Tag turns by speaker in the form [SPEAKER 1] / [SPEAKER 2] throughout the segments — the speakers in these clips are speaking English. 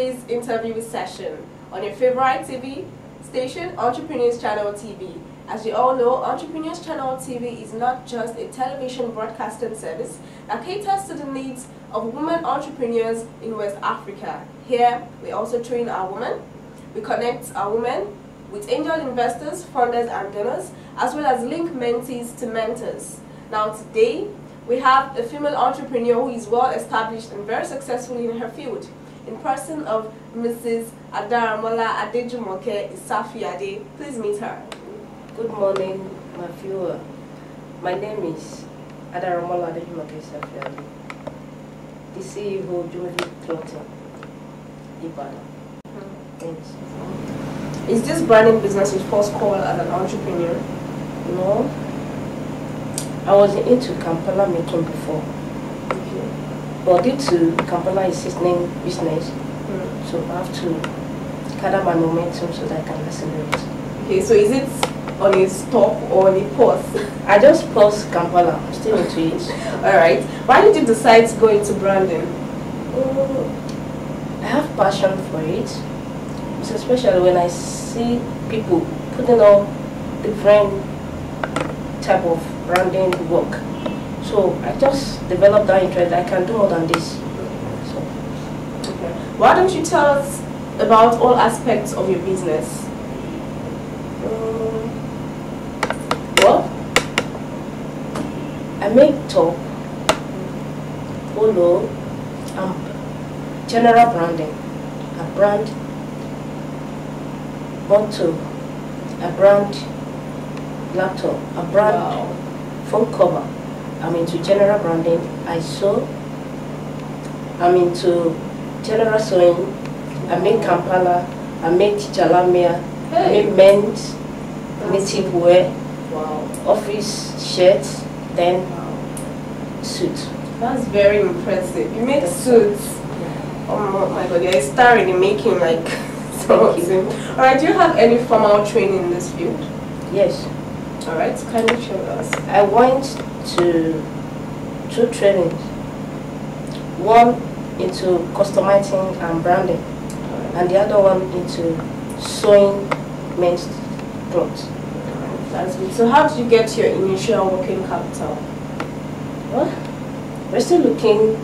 [SPEAKER 1] today's interview session on your favorite TV station, Entrepreneuse Channel TV. As you all know, Entrepreneuse Channel TV is not just a television broadcasting service that caters to the needs of women entrepreneurs in West Africa. Here, we also train our women, we connect our women with angel investors, funders and donors, as well as link mentees to mentors. Now today, we have a female entrepreneur who is well established and very successful in her field, in person of Mrs. Adaramola Adejumoke Isafiade. Please meet her.
[SPEAKER 2] Good morning, my viewer. My name is Adaramola Adejumoke Isafiade, the CEO of Jummyvick Clothing, Ibadan. Hmm. Thanks.
[SPEAKER 1] Is this branding business your first call as an entrepreneur?
[SPEAKER 2] No, I was into Kampala making before, but due to Kampala is seasoning business,
[SPEAKER 1] Mm.
[SPEAKER 2] so I have to gather my momentum so that I can accelerate.
[SPEAKER 1] Okay, so is it on a stop or on a pause?
[SPEAKER 2] I just paused Kampala, I'm still into it.
[SPEAKER 1] Alright. Why did you decide to go into branding?
[SPEAKER 2] Mm, I have passion for it, It's especially when I see people putting on different type of branding work. So I just developed that interest. I can do more than this. So
[SPEAKER 1] Okay. Why don't you tell us about all aspects of your business?
[SPEAKER 2] um, well, I make top, polo, and general branding. I brand bottle, I brand laptop, I brand
[SPEAKER 1] Wow.
[SPEAKER 2] phone cover. I'm into general branding. I sew. I'm into general sewing. I make Kampala. I make Jalabia. I
[SPEAKER 1] Hey.
[SPEAKER 2] make men's native wear,
[SPEAKER 1] Wow.
[SPEAKER 2] office shirts, then
[SPEAKER 1] Wow.
[SPEAKER 2] suit.
[SPEAKER 1] That's very impressive. You make suits. Oh my god, you're a star in the making, like something. Alright, do you have any formal training in this field?
[SPEAKER 2] Yes,
[SPEAKER 1] Alright, kindly show us.
[SPEAKER 2] I went to two trainings. One into customizing and branding, and the other one into sewing men's clothes.
[SPEAKER 1] That's good. So how did you get your initial working capital?
[SPEAKER 2] Well, we're still looking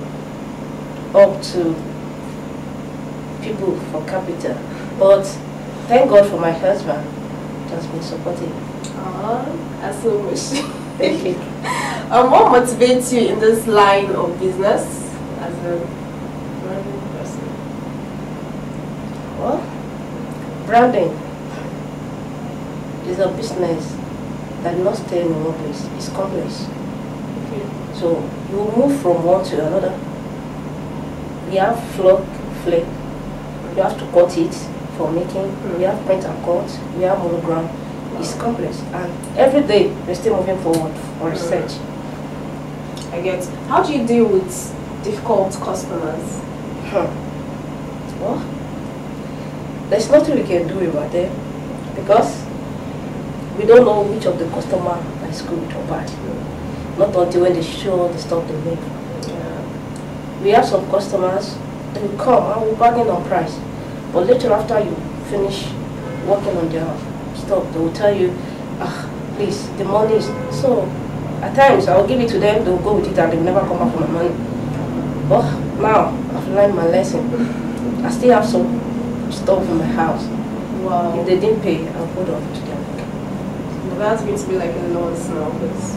[SPEAKER 2] up to people for capital, but thank God for my husband, has been supportive.
[SPEAKER 1] Ah, I so wish.
[SPEAKER 2] Thank you.
[SPEAKER 1] um, what motivates you in this line of business as a branding person?
[SPEAKER 2] Well, branding is a business that not stay in one place. It's complex.
[SPEAKER 1] Okay.
[SPEAKER 2] So you move from one to another. We have flock, flake. You have to cut it for making. We have print and cut. We have monogram. It's complex, and every day we're still moving forward for research.
[SPEAKER 1] I get. How do you deal with difficult customers?
[SPEAKER 2] Hmm. Well, there's nothing we can do about it because we don't know which of the customer is good or bad. Not until when they show the stuff they make.
[SPEAKER 1] Yeah.
[SPEAKER 2] We have some customers, they will come and we bargain on price. But later after you finish working on their stuff, they will tell you, ah, please, the money is... So, at times I will give it to them, they will go with it and they will never come back for my money. But now, I've learned my lesson. I still have some stuff in my house.
[SPEAKER 1] Wow.
[SPEAKER 2] If they didn't pay, I'll hold on to them.
[SPEAKER 1] That's going to be like a loss now. Because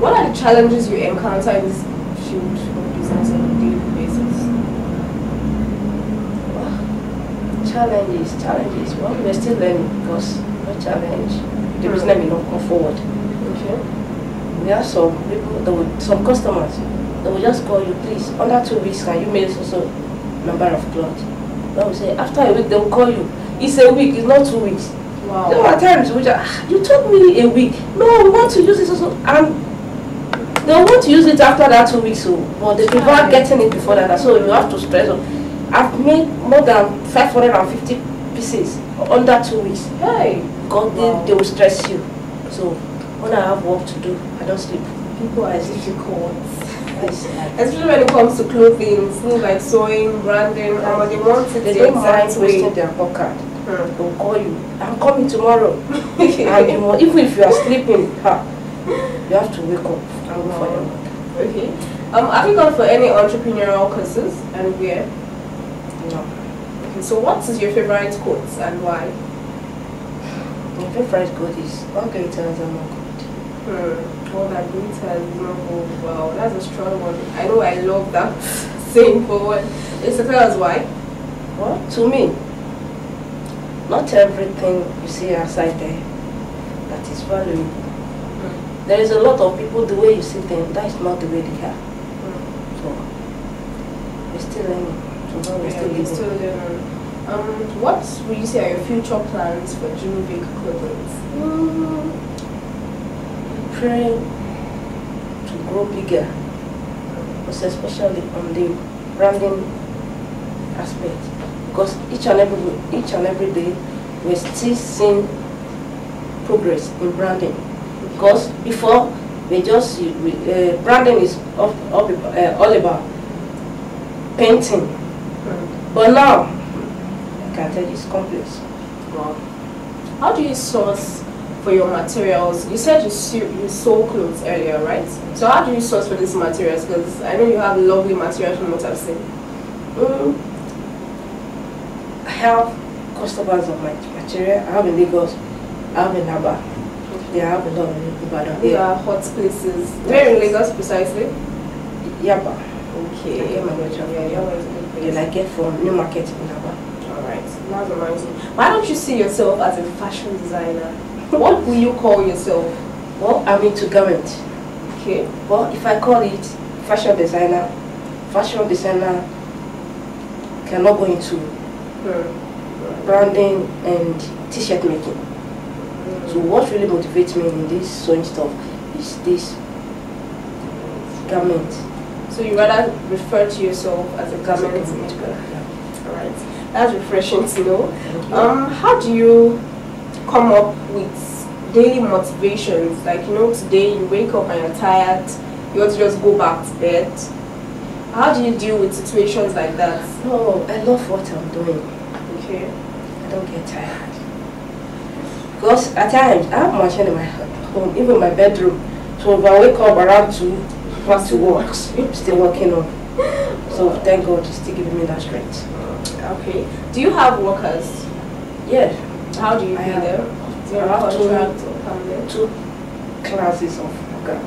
[SPEAKER 1] what are the challenges you encounter in this field of business on a daily basis?
[SPEAKER 2] Challenges, challenges. Well, we're still learning because no challenge, the business will not come forward.
[SPEAKER 1] Okay.
[SPEAKER 2] We have some people, that will, some customers, they will just call you, please, under two weeks, can you make so so number of clothes? Then will say, after a week, they will call you. It's a week, it's not two weeks.
[SPEAKER 1] Wow.
[SPEAKER 2] There are times we just, "Ah, you told me a week. No, we want to use it also. And they want to use it after that two weeks, so, but they prefer getting it before that. So you have to stress on. I've made more than 550 pieces under two weeks.
[SPEAKER 1] Hey.
[SPEAKER 2] God,
[SPEAKER 1] Wow.
[SPEAKER 2] they, they will stress you. So when I have work to do, I don't sleep.
[SPEAKER 1] People are difficult. Especially when it comes to clothing, things like sewing, branding, and they want it
[SPEAKER 2] They don't mind wasting their pocket.
[SPEAKER 1] Hmm.
[SPEAKER 2] They'll call you. I'm coming tomorrow. and you know, even if you are sleeping, ha, you have to wake up and go for your work.
[SPEAKER 1] Okay. Um, have you gone for any entrepreneurial courses and where?
[SPEAKER 2] No.
[SPEAKER 1] Okay, so what is your favorite quote and why?
[SPEAKER 2] My favorite quote is glitters are not good.
[SPEAKER 1] Hmm. All that glitters is not gold. Wow, that's a strong one. I know I love that saying for what. It's us why.
[SPEAKER 2] Well, to me, not everything you see outside there that is valuable. There is a lot of people, the way you see them, that is not the way they are.
[SPEAKER 1] Hmm.
[SPEAKER 2] So, we're still learning. So, we're
[SPEAKER 1] Yeah,
[SPEAKER 2] still
[SPEAKER 1] still learning. Um, what would you say are your future plans for Jummyvick Clothing?
[SPEAKER 2] Mm, pray to grow bigger, especially on the branding aspect. Because each and every each and every day we're still seeing progress in branding. Because before we just uh, branding is all, uh, all about painting, but now I can tell it's complex.
[SPEAKER 1] How do you source for your materials? You said you sew, you sew clothes earlier, right? So how do you source for these materials? Because I know you have lovely materials from what I've seen.
[SPEAKER 2] Mm, I have customers of my material. I have in Lagos, I have in Aba. They have a lot in Ibadan.
[SPEAKER 1] These are hot places. Where in Lagos precisely?
[SPEAKER 2] Yaba.
[SPEAKER 1] Okay.
[SPEAKER 2] I get my material.
[SPEAKER 1] Yeah, well, it's a good place.
[SPEAKER 2] They like get from New Market in Aba.
[SPEAKER 1] Alright, that's amazing. Why don't you see yourself as a fashion designer? What will you call yourself?
[SPEAKER 2] Well, I'm into garment.
[SPEAKER 1] Okay.
[SPEAKER 2] Well, if I call it fashion designer, fashion designer cannot go into
[SPEAKER 1] Hmm.
[SPEAKER 2] branding and t-shirt making. So
[SPEAKER 1] Hmm.
[SPEAKER 2] what really motivates me in this sewing stuff is this garment.
[SPEAKER 1] So you rather refer to yourself as a garment maker?
[SPEAKER 2] Yeah.
[SPEAKER 1] Alright, that's refreshing to know. Um, how do you come up with daily motivations? Like, you know, today you wake up and you're tired, you want to just go back to bed. How do you deal with situations like that?
[SPEAKER 2] No, I love what I'm doing.
[SPEAKER 1] Okay.
[SPEAKER 2] I don't get tired. Because at times I have machine in my home, even my bedroom. So if I wake up around two, back to work, still working on. So thank God He's still giving me that strength.
[SPEAKER 1] Okay. Do you have workers?
[SPEAKER 2] Yeah,
[SPEAKER 1] How do you
[SPEAKER 2] I
[SPEAKER 1] them? Have
[SPEAKER 2] I
[SPEAKER 1] a
[SPEAKER 2] have two-
[SPEAKER 1] contract or permanent?
[SPEAKER 2] two classes of yoga.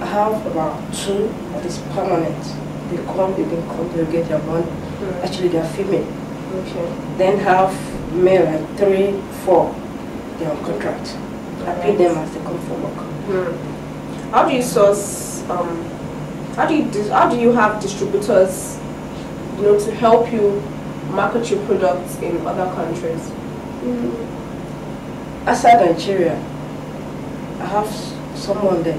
[SPEAKER 2] I have about two that is permanent. They come, they can come, they get their money.
[SPEAKER 1] Hmm.
[SPEAKER 2] Actually, they are female.
[SPEAKER 1] Okay.
[SPEAKER 2] Then have male like three, four. They are on contract. I pay them as they come for work.
[SPEAKER 1] Hmm. How do you source? Um, how do you how do you have distributors, you know, to help you market your products in other countries? Mm.
[SPEAKER 2] Outside Nigeria, I have someone there.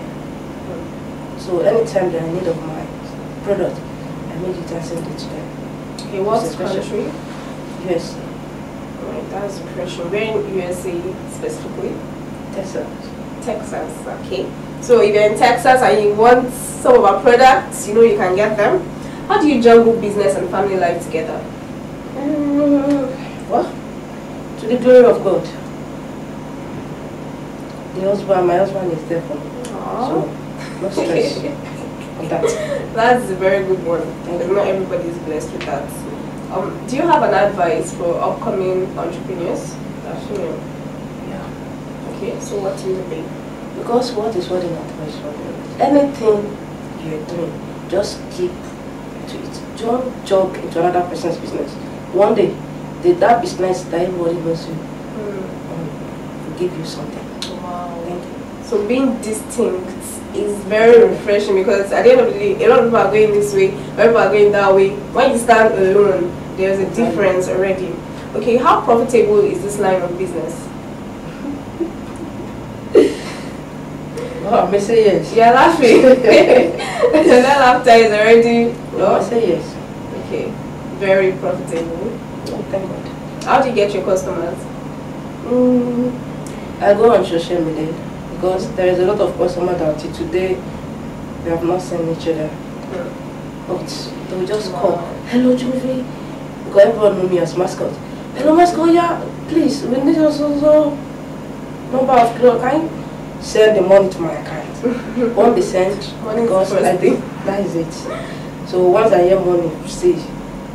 [SPEAKER 2] So anytime they are in need of my product, I make it and send it to them.
[SPEAKER 1] Okay, what country?
[SPEAKER 2] Yes,
[SPEAKER 1] Right, that's impression. Where in USA specifically?
[SPEAKER 2] Texas.
[SPEAKER 1] Texas. Okay. So if you're in Texas and you want some of our products, you know you can get them. How do you juggle business and family life together?
[SPEAKER 2] Mm, what? To the glory of God. The husband, my husband is there for me. So, no stress on that.
[SPEAKER 1] That's a very good one. And not everybody is blessed with that. Um, do you have an advice for upcoming entrepreneurs? You
[SPEAKER 2] Yeah.
[SPEAKER 1] Okay, so what do you think?
[SPEAKER 2] Because what is what in advice for you? Anything you're doing, just keep to it. Don't jog into another person's business. One day, the, that business that everybody knows you um, give you something.
[SPEAKER 1] Wow.
[SPEAKER 2] Thank you.
[SPEAKER 1] So being distinct is very refreshing because at the end of the day, a lot of people are going this way, people are going that way. When you stand alone, there's a difference already. Okay, how profitable is this line of business?
[SPEAKER 2] Oh, I say yes.
[SPEAKER 1] You're laughing. that laughter is already
[SPEAKER 2] No, I say yes.
[SPEAKER 1] Okay, very profitable.
[SPEAKER 2] Oh, thank God.
[SPEAKER 1] How do you get your customers?
[SPEAKER 2] Mm, I go on social media because there is a lot of customers that till today we have not seen each other.
[SPEAKER 1] Hmm.
[SPEAKER 2] But they will just
[SPEAKER 1] Wow.
[SPEAKER 2] call, hello Jimmy, because everyone know me as mascot. Hello mascot, yeah, please, we need so so number of kilo. Can you send the money to my account? Once they send, because I think that is it. So once I hear money, see,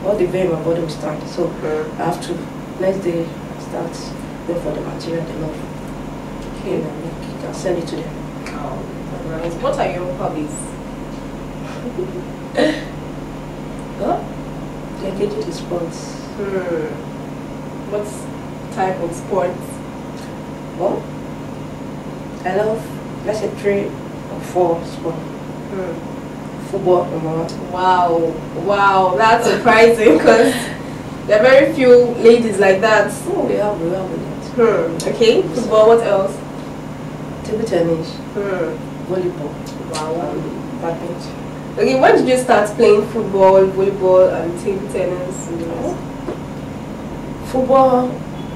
[SPEAKER 2] all the vein my body will start. So
[SPEAKER 1] Hmm.
[SPEAKER 2] I have to next day start going for the material they love.
[SPEAKER 1] Okay.
[SPEAKER 2] And I make it and send it to them.
[SPEAKER 1] Oh, alright. What are your hobbies?
[SPEAKER 2] Huh? They're getting sports.
[SPEAKER 1] Hmm. What type of sports?
[SPEAKER 2] Well, I love let's say three or four sports.
[SPEAKER 1] Hmm.
[SPEAKER 2] Football.
[SPEAKER 1] Wow, wow, that's surprising because there are very few ladies like that.
[SPEAKER 2] Oh, we have we have a lot.
[SPEAKER 1] Hmm. Okay. Football. What else?
[SPEAKER 2] Table tennis,
[SPEAKER 1] Hmm.
[SPEAKER 2] volleyball,
[SPEAKER 1] Wow.
[SPEAKER 2] um, badminton.
[SPEAKER 1] Okay. When did you start playing football, volleyball, and table tennis?
[SPEAKER 2] Oh. Football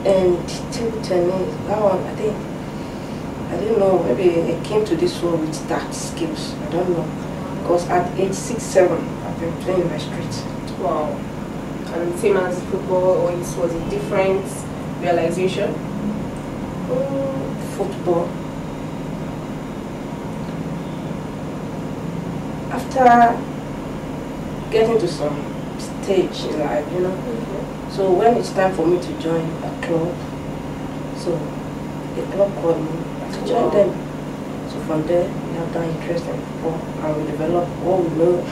[SPEAKER 2] and table tennis. That one, I think. I don't know. Maybe I came to this world with that skills. I don't know. Because at age six, seven, I've been playing in the street.
[SPEAKER 1] Wow. And same as football, or it was a different realization?
[SPEAKER 2] Mm, football. After getting to some stage in life, you know. So when it's time for me to join a club, so the club called me to join
[SPEAKER 1] Wow.
[SPEAKER 2] them. So from there, we have that interest and we develop what we know.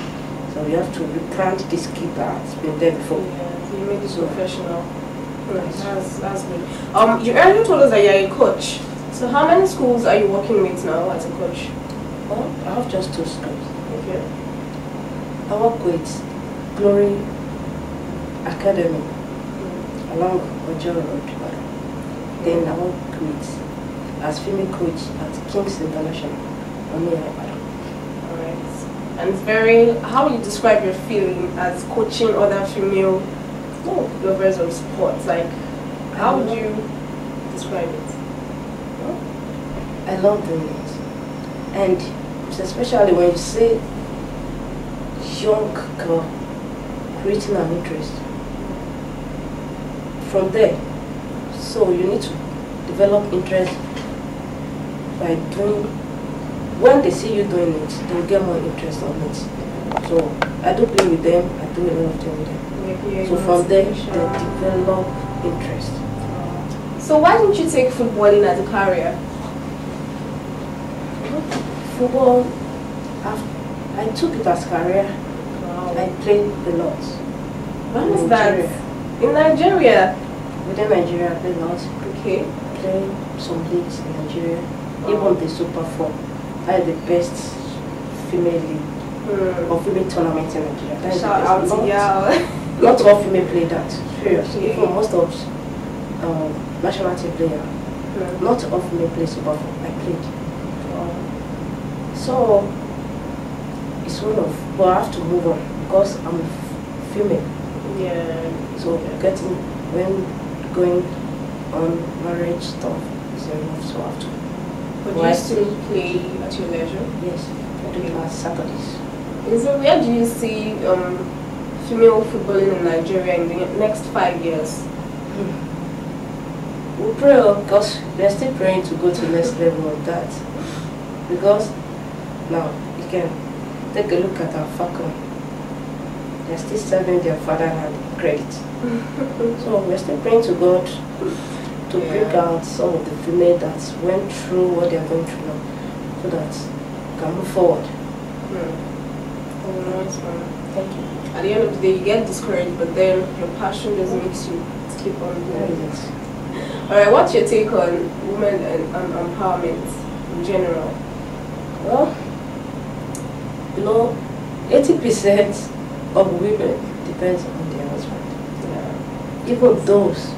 [SPEAKER 2] So we have to replant this skill that's been there before.
[SPEAKER 1] Yeah, so you made
[SPEAKER 2] So-
[SPEAKER 1] professional. Right, That's, that's good. Um, you earlier told us that you're a coach. So how many schools are you working with now as a coach?
[SPEAKER 2] Well, I have just two schools.
[SPEAKER 1] Okay.
[SPEAKER 2] I work with Glory Academy along Ojo Road. Then I work with as female coach at King's International on.
[SPEAKER 1] Alright. And it's very, how would you describe your feeling as coaching other female
[SPEAKER 2] Oh,
[SPEAKER 1] lovers of sports? Like, how would you describe it?
[SPEAKER 2] I love doing it. And especially when you see young girl creating an interest. From there, so you need to develop interest by doing, when they see you doing it, they will get more interest on it. So I do play with them, I do a lot of things with them.
[SPEAKER 1] Like,
[SPEAKER 2] So
[SPEAKER 1] an
[SPEAKER 2] from there, they develop interest.
[SPEAKER 1] So why didn't you take footballing as a career?
[SPEAKER 2] Football, I've, I took it as career. I played a lot.
[SPEAKER 1] When was
[SPEAKER 2] in
[SPEAKER 1] that?
[SPEAKER 2] Nigeria.
[SPEAKER 1] In Nigeria.
[SPEAKER 2] Within Nigeria, I played a lot.
[SPEAKER 1] Okay.
[SPEAKER 2] Played some leagues in Nigeria. Even the Super Four. I had the best female league
[SPEAKER 1] Hmm.
[SPEAKER 2] or female tournament in Nigeria. That is the
[SPEAKER 1] Shout out to
[SPEAKER 2] Not-
[SPEAKER 1] y'all.
[SPEAKER 2] Not all female play that. Serious.
[SPEAKER 1] Okay.
[SPEAKER 2] Even most of um, national team player,
[SPEAKER 1] Hmm.
[SPEAKER 2] not all female play Super Four. I played.
[SPEAKER 1] Wow.
[SPEAKER 2] So it's one of, but I have to move on because I'm female.
[SPEAKER 1] Yeah.
[SPEAKER 2] So getting when going on marriage stuff is enough. So I have to.
[SPEAKER 1] But do you still play at your leisure?
[SPEAKER 2] Yes, I do it on Saturdays.
[SPEAKER 1] Is it where do you see um, female footballing in Nigeria in the next five years?
[SPEAKER 2] We pray because we are still praying to go to the next level of that. Because now you can take a look at our Falcon. They're still serving their fatherland credit. So we're still praying to God to bring out some of the female that went through what they are going through now, so that we can move forward.
[SPEAKER 1] Nice one.
[SPEAKER 2] Thank you.
[SPEAKER 1] At the end of the day, you get discouraged, but then your passion just makes you keep on doing it. All right, what's your take on women and um, empowerment in general?
[SPEAKER 2] Well, you know, 80% of women depends on their husband.
[SPEAKER 1] Yeah.
[SPEAKER 2] Even those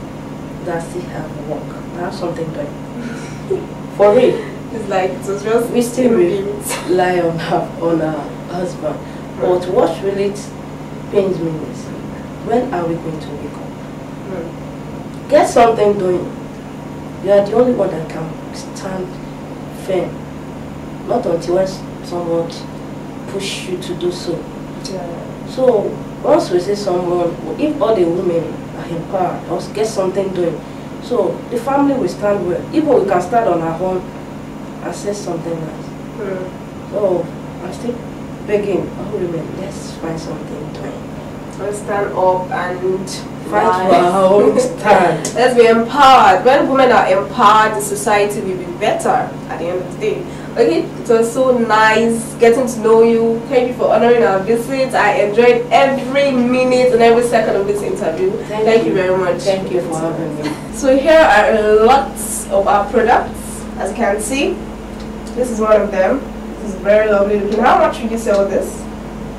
[SPEAKER 2] that still have work, have something doing. For real,
[SPEAKER 1] It's like it was just
[SPEAKER 2] We still lie on her on her husband. But what really pains me is when are we going to wake up? Get something doing. You are the only one that can stand firm. Not until when someone push you to do so.
[SPEAKER 1] Yeah.
[SPEAKER 2] So once we see someone, if all the women are empowered or get something doing, so the family will stand well. Even we can start on our own and say something nice.
[SPEAKER 1] Mm.
[SPEAKER 2] So I'm still begging all women, let's find something doing.
[SPEAKER 1] Let's stand up and
[SPEAKER 2] Fight for our own stand.
[SPEAKER 1] Let's be empowered. When women are empowered, the society will be better at the end of the day. Okay, it was so nice getting to know you. Thank you for honoring our visit. I enjoyed every minute and every second of this interview.
[SPEAKER 2] Thank
[SPEAKER 1] you.
[SPEAKER 2] you.
[SPEAKER 1] very much.
[SPEAKER 2] Thank you for having me.
[SPEAKER 1] So here are lots of our products, as you can see. This is one of them. This is very lovely looking. How much would you sell this?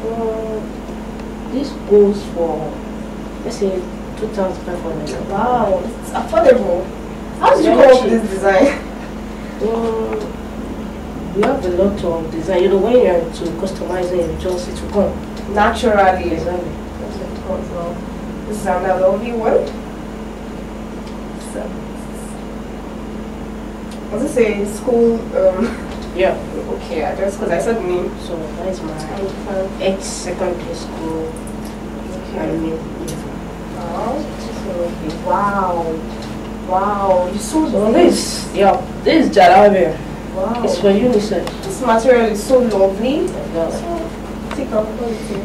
[SPEAKER 2] Uh, this goes for, let's say, 2,500.
[SPEAKER 1] Wow, it's affordable. How did you come up with this design?
[SPEAKER 2] Um, we have a lot of design. You know, when you're into customizing, it just it will come.
[SPEAKER 1] Naturally.
[SPEAKER 2] Exactly.
[SPEAKER 1] This is another lovely one. So, was this a school? Um,
[SPEAKER 2] Yeah.
[SPEAKER 1] okay, I just because I said name.
[SPEAKER 2] So that is my ex secondary school. I
[SPEAKER 1] Okay.
[SPEAKER 2] mean, uniform.
[SPEAKER 1] Wow, this is so lovely. Wow, wow, you so
[SPEAKER 2] So this, yeah, this is Jalabia.
[SPEAKER 1] Wow,
[SPEAKER 2] It's for you, unisex.
[SPEAKER 1] this material is so lovely.
[SPEAKER 2] So,
[SPEAKER 1] So, take a quality.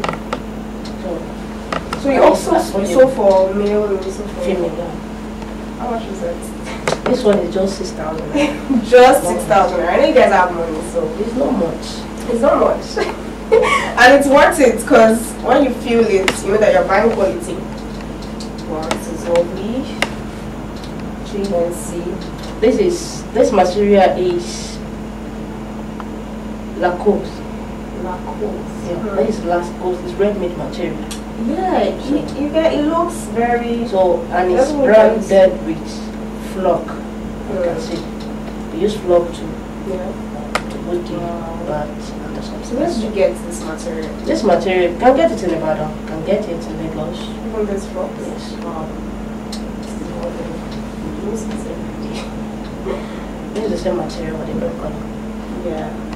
[SPEAKER 2] so
[SPEAKER 1] So you also so for male and also for
[SPEAKER 2] female. Yeah.
[SPEAKER 1] How much is it?
[SPEAKER 2] This one is just six thousand.
[SPEAKER 1] Just six thousand. I know you guys have money, so
[SPEAKER 2] It's not much.
[SPEAKER 1] it's not much, and it's worth it because when you feel it, you know that you're buying quality. Wow, this is lovely. So you can see.
[SPEAKER 2] This is this material is Lacoste.
[SPEAKER 1] Lacoste.
[SPEAKER 2] Yeah, this is Lacoste. It's red meat material.
[SPEAKER 1] Yeah, you, you get it looks very.
[SPEAKER 2] So and it's branded with flock. You can
[SPEAKER 1] Mm.
[SPEAKER 2] see. We use flock to
[SPEAKER 1] Yeah.
[SPEAKER 2] to put the
[SPEAKER 1] Wow.
[SPEAKER 2] bat and the
[SPEAKER 1] So where did you get this material?
[SPEAKER 2] This material you can get it in Ibadan. You can get it in Lagos.
[SPEAKER 1] Even this from?
[SPEAKER 2] Yes.
[SPEAKER 1] Wow. This is lovely. You use this every day.
[SPEAKER 2] This is the same material but different color.
[SPEAKER 1] Yeah.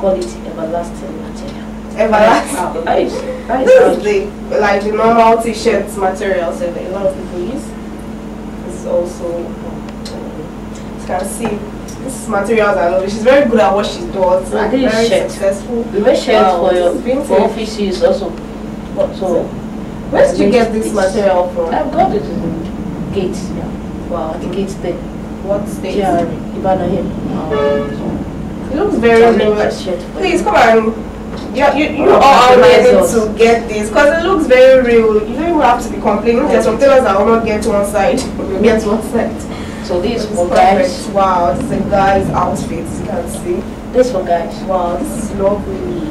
[SPEAKER 2] Call it everlasting material.
[SPEAKER 1] Everlasting.
[SPEAKER 2] That is that is
[SPEAKER 1] This is the like the normal t-shirt material so that a lot of people use. Is also um, you can see this materials are lovely. She's very good at what she does.
[SPEAKER 2] Yeah,
[SPEAKER 1] and
[SPEAKER 2] this is
[SPEAKER 1] very
[SPEAKER 2] shirt.
[SPEAKER 1] successful.
[SPEAKER 2] we make shirts
[SPEAKER 1] Wow,
[SPEAKER 2] for your
[SPEAKER 1] is vintage.
[SPEAKER 2] for offices also. So
[SPEAKER 1] Where did you get this material from?
[SPEAKER 2] I've got it in gates, yeah. Wow, at the gates there.
[SPEAKER 1] What state?
[SPEAKER 2] Yeah, Ibadan here.
[SPEAKER 1] It looks very real. Please come on. You, you, you all are able to get this because it looks very real. You don't even have to be complaining. There's some tailors that will not get to one side. Get one side.
[SPEAKER 2] So this
[SPEAKER 1] is
[SPEAKER 2] for guys.
[SPEAKER 1] Wow, this is a guy's outfit. You can see.
[SPEAKER 2] This for guys.
[SPEAKER 1] Wow, this is lovely.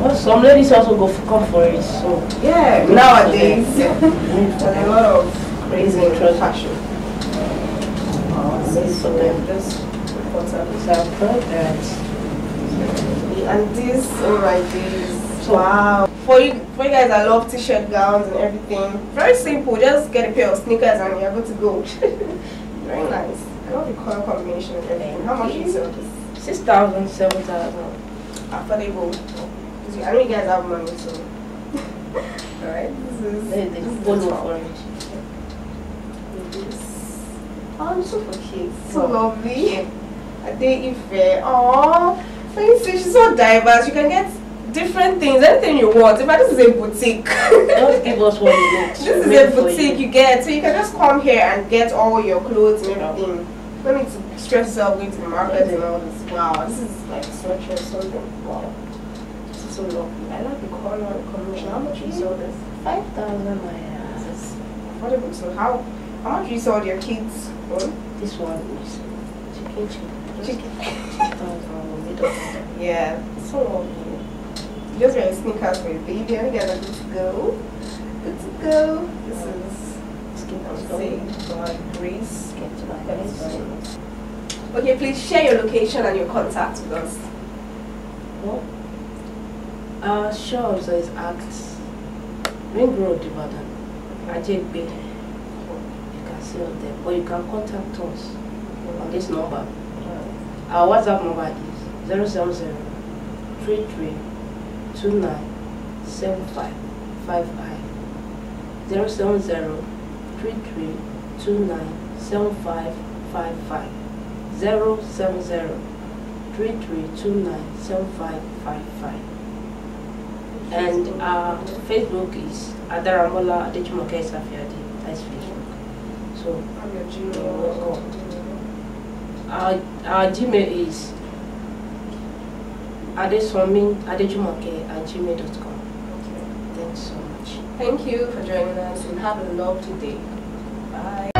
[SPEAKER 2] Well, some ladies also go f- come for it. So
[SPEAKER 1] Yeah, nowadays there's a lot of crazy fashion. Wow, this is so
[SPEAKER 2] it's our products.
[SPEAKER 1] And this, oh my days, wow. For you, for you guys I love t-shirt gowns and everything, very simple. Just get a pair of sneakers and you're good to go. very nice. I love the color combination and everything. How much sell this?
[SPEAKER 2] Six thousand, seven thousand.
[SPEAKER 1] Affordable. I know you guys have money, so. Alright, this is.
[SPEAKER 2] They
[SPEAKER 1] this is
[SPEAKER 2] follow
[SPEAKER 1] the top.
[SPEAKER 2] for it.
[SPEAKER 1] This. Oh, it's super cute. So lovely. A day Ife. Aww. Let me see, she's so diverse. You can get different things, anything you want. Fact, this is a boutique.
[SPEAKER 2] Just give us what you need.
[SPEAKER 1] this is a boutique
[SPEAKER 2] you.
[SPEAKER 1] you get. So you can just come here and get all your clothes and everything. No need to stress yourself going to the market and all this. Wow, this is like sweatshirt or something. Wow. This is so lovely. I like the color and the combination. How much you sell this?
[SPEAKER 2] Five thousand naira.
[SPEAKER 1] This is affordable. So how how much you sold your kids? one?
[SPEAKER 2] This one is chicken chicken.
[SPEAKER 1] Chicken.
[SPEAKER 2] Six thousand. We don't want that.
[SPEAKER 1] Yeah, so lovely. You just wear sneakers for your baby and you guys are good to go. Good to go. This is
[SPEAKER 2] Skin
[SPEAKER 1] I would
[SPEAKER 2] control.
[SPEAKER 1] say by Grace.
[SPEAKER 2] Get to that.
[SPEAKER 1] That is very nice. Okay, please share your location and your contact with us.
[SPEAKER 2] Well, uh, our shops is at Ring Road, Ibadan. Ajegbe. You can see us there. Or you can contact us on this number. Our WhatsApp number is 070 33 29 75 55 070 33 29 75 55 070 33 29 75 55 and our Facebook is Adaramola Adejumoke Safiadi. That's Facebook. So
[SPEAKER 1] I'm your
[SPEAKER 2] You're
[SPEAKER 1] Gmail.
[SPEAKER 2] welcome. Our, our Gmail is adesomi adejumoke at gmail.com.
[SPEAKER 1] Okay.
[SPEAKER 2] Thanks so much.
[SPEAKER 1] Thank you for joining us and have a lovely day. Bye.